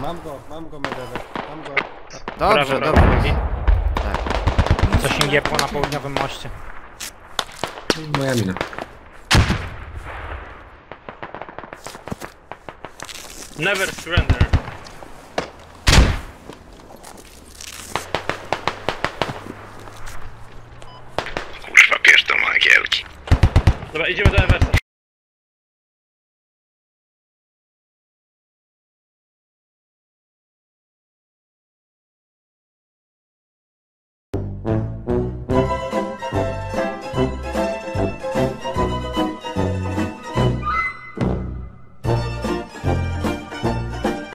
Mam go, mam go medewek, mam go. Dobrze, brawo, brawo. dobrze. Coś im jebło na południowym moście. Moja mina. Never surrender. Kurwa, pierdol angielki. Dobra, idziemy do Eversa.